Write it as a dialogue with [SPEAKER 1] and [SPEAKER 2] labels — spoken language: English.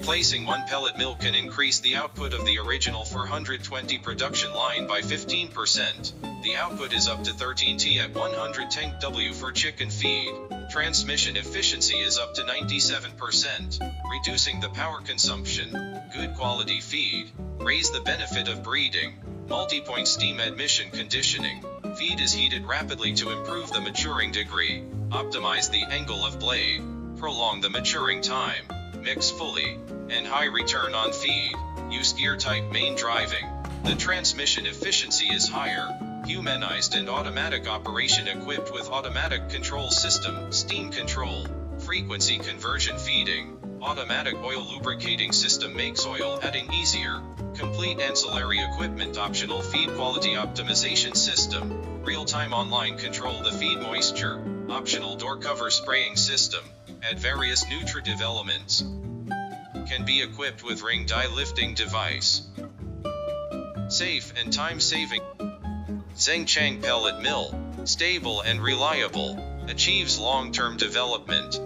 [SPEAKER 1] Replacing one pellet mill can increase the output of the original 420 production line by 15%. The output is up to 13 T at 110 W for chicken feed. Transmission efficiency is up to 97%, reducing the power consumption. Good quality feed. Raise the benefit of breeding. Multi-point steam admission conditioning. Feed is heated rapidly to improve the maturing degree. Optimize the angle of blade. Prolong the maturing time. Mix fully. And high return on feed. Use gear type main driving. The transmission efficiency is higher humanized and automatic operation equipped with automatic control system, steam control, frequency conversion feeding, automatic oil lubricating system makes oil adding easier, complete ancillary equipment optional feed quality optimization system, real-time online control the feed moisture, optional door cover spraying system, add various Nutra developments, can be equipped with ring die lifting device. Safe and time-saving Zhengchang Pellet Mill, stable and reliable, achieves long-term development.